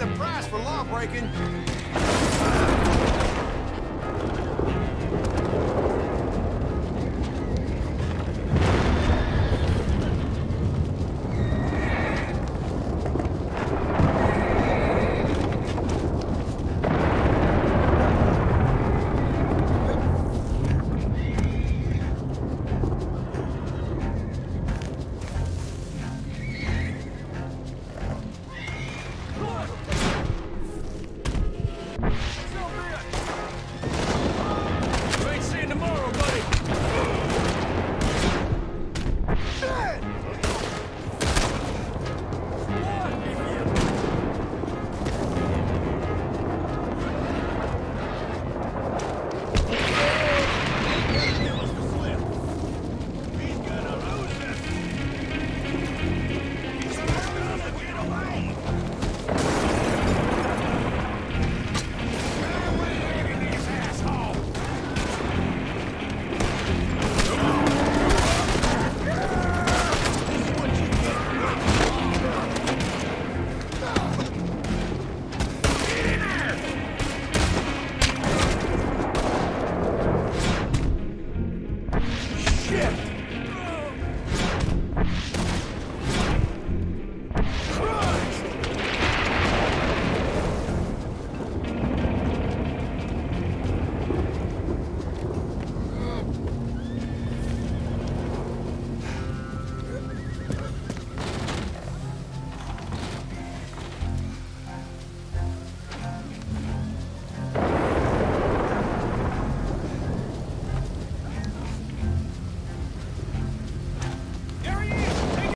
the price for law breaking. shit!